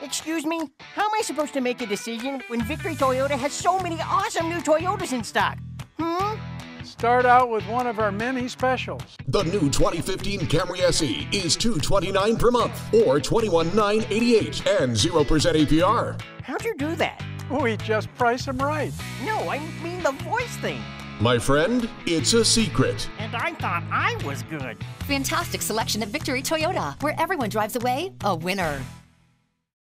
Excuse me? How am I supposed to make a decision when Victory Toyota has so many awesome new Toyotas in stock? Hmm? Start out with one of our many specials. The new 2015 Camry SE is $229 per month or $21,988 and 0% APR. How'd you do that? Oh, we just price them right. No, I mean the voice thing. My friend, it's a secret. And I thought I was good. Fantastic selection at Victory Toyota, where everyone drives away a winner.